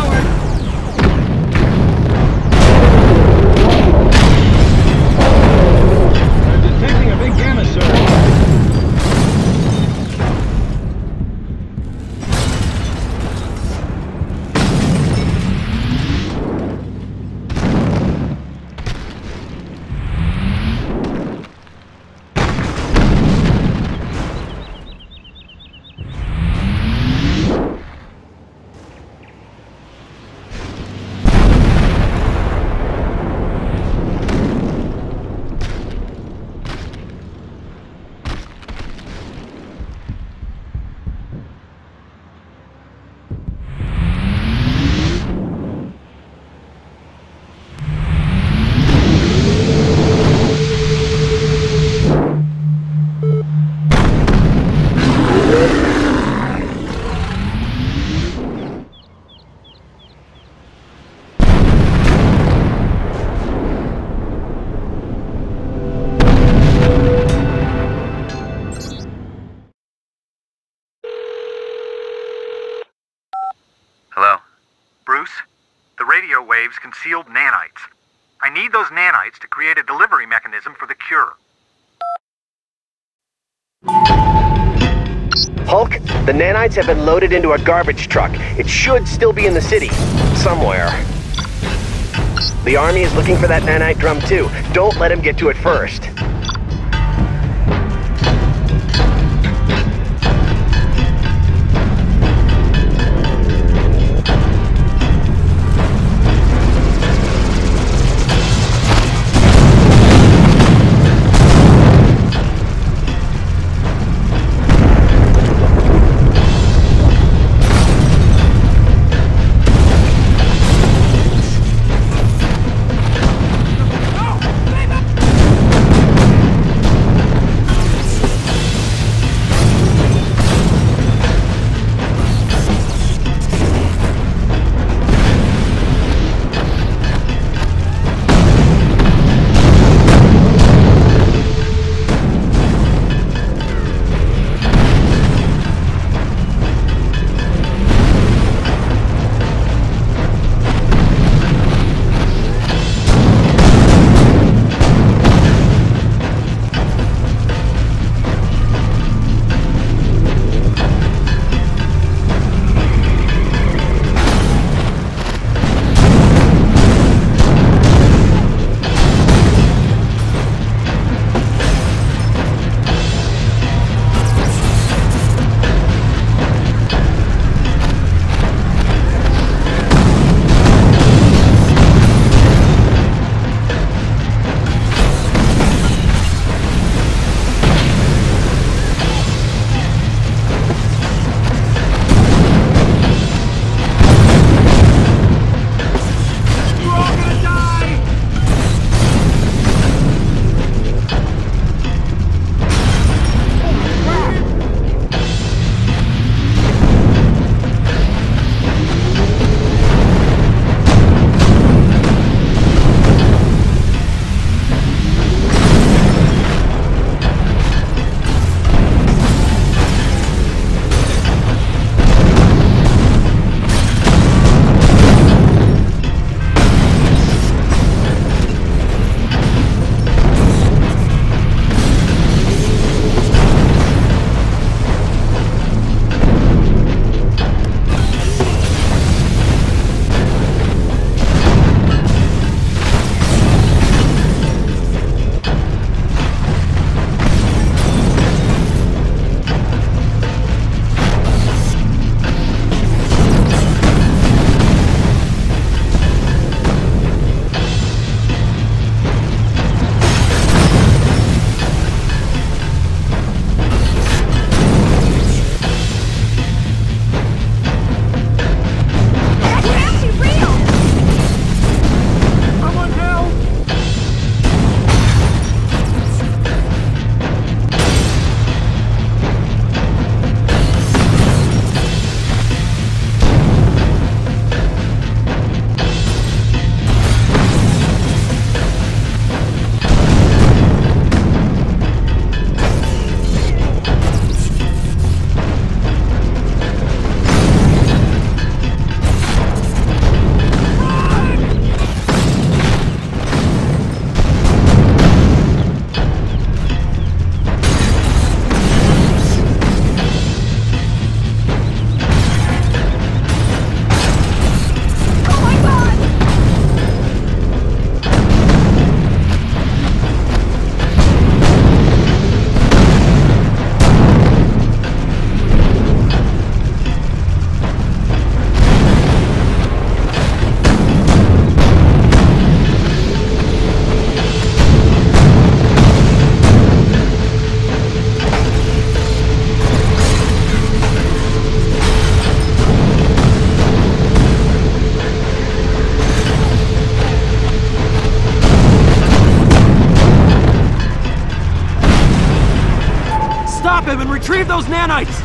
power. Concealed nanites. I need those nanites to create a delivery mechanism for the cure. Hulk, the nanites have been loaded into a garbage truck. It should still be in the city. Somewhere. The army is looking for that nanite drum too. Don't let him get to it first. And retrieve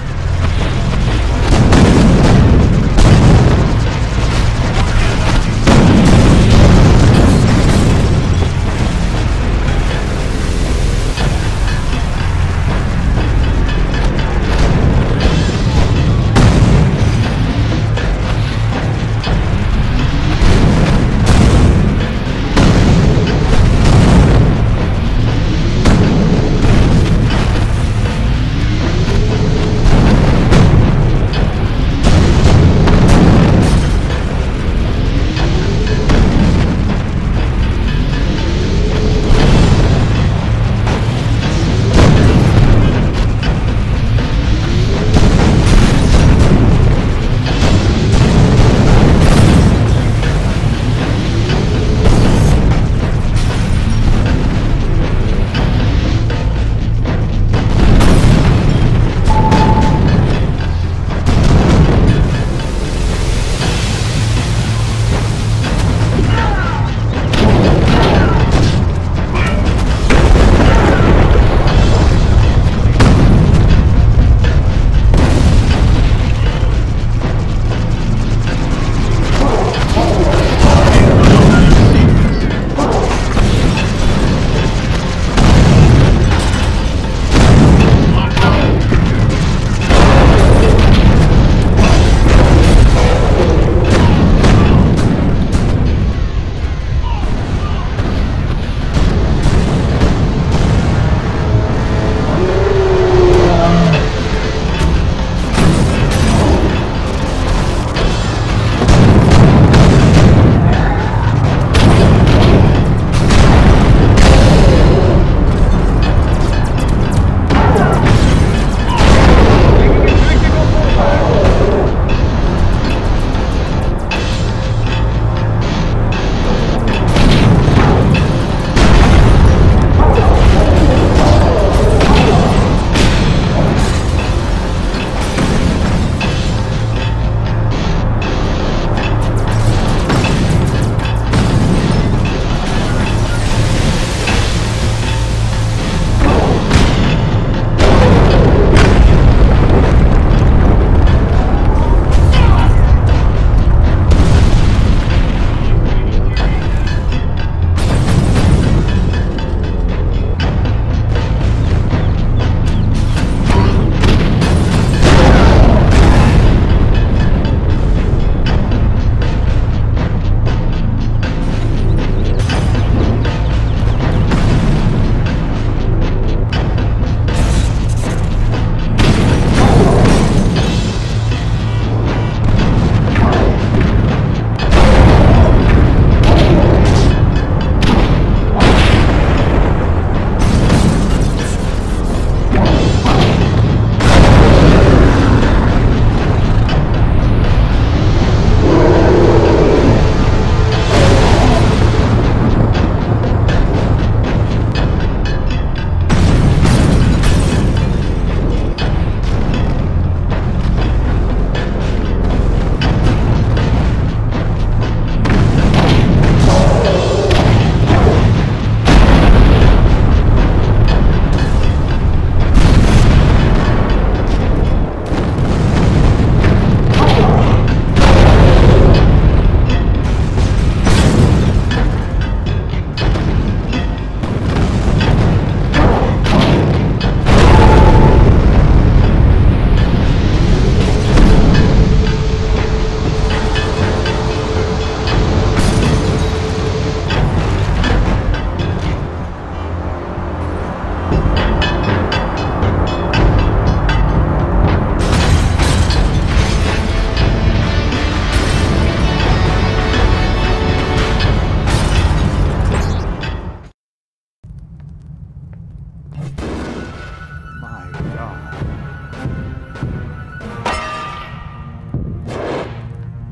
My God.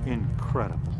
Incredible.